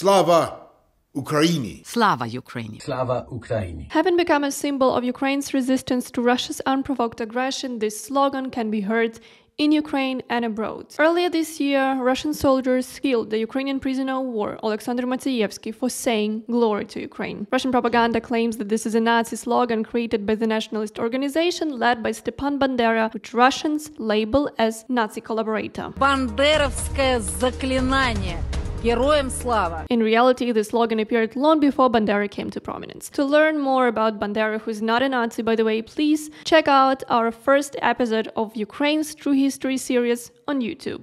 Slava Ukraini. Slava Ukraini. Slava Ukraini. Having become a symbol of Ukraine's resistance to Russia's unprovoked aggression, this slogan can be heard in Ukraine and abroad. Earlier this year, Russian soldiers killed the Ukrainian prisoner of war Alexander Matsiievskyi for saying glory to Ukraine. Russian propaganda claims that this is a Nazi slogan created by the nationalist organization led by Stepan Bandera, which Russians label as Nazi collaborator. Banderovskaya заклинание. Героям слава! In reality, the slogan appeared long before Bandera came to prominence. To learn more about Bandera, who's not a Nazi by the way, please check out our first episode of Ukraine's True History series on YouTube.